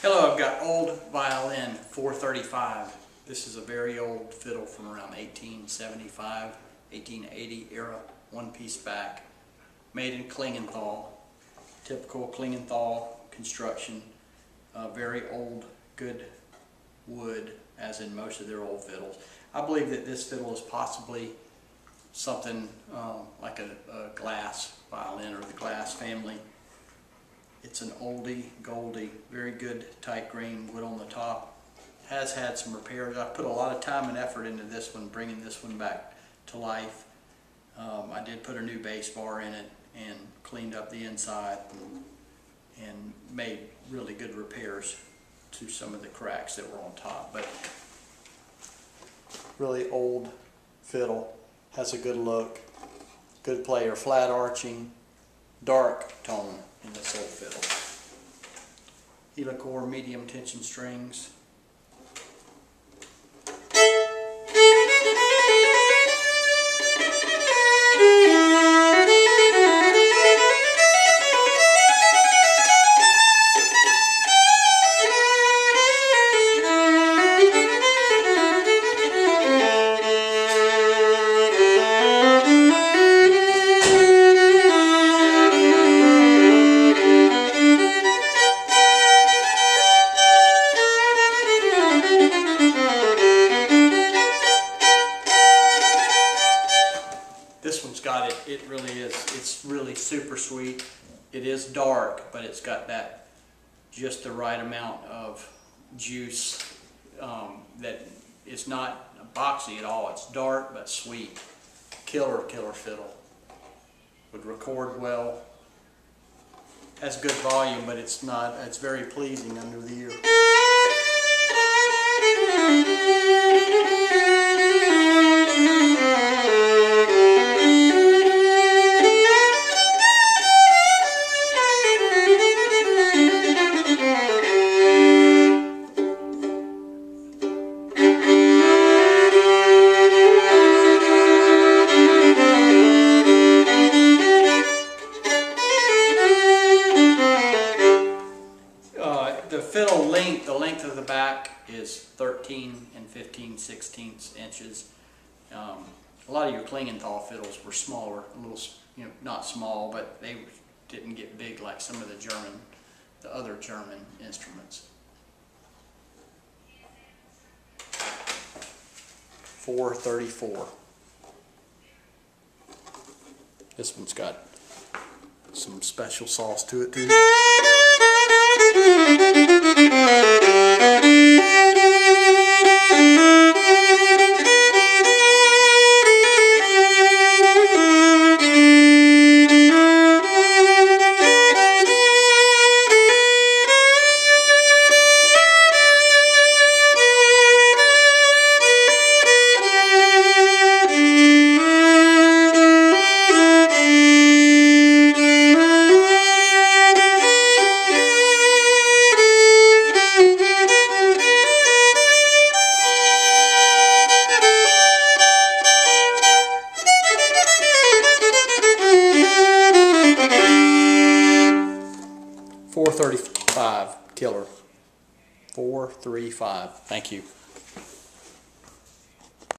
Hello, I've got old violin 435. This is a very old fiddle from around 1875, 1880 era, one piece back, made in Klingenthal, typical Klingenthal construction, uh, very old, good wood, as in most of their old fiddles. I believe that this fiddle is possibly something um, like a, a glass violin or the glass family. It's an oldie goldie, very good tight grain wood on the top. Has had some repairs. I put a lot of time and effort into this one, bringing this one back to life. Um, I did put a new bass bar in it and cleaned up the inside and made really good repairs to some of the cracks that were on top. But really old fiddle, has a good look, good player, flat arching, dark tone in this old fiddle. Helicore medium tension strings. Got it, it really is, it's really super sweet. It is dark, but it's got that, just the right amount of juice um, that it's not boxy at all. It's dark but sweet. Killer, killer fiddle. Would record well. Has good volume, but it's not, it's very pleasing under the ear. The fiddle length, the length of the back is 13 and 15 sixteenths inches. Um, a lot of your Klingenthal fiddles were smaller, a little, you know, not small, but they didn't get big like some of the German, the other German instruments. Four thirty-four. This one's got some special sauce to it too. Four thirty-five, killer. Four, three, five. Thank you.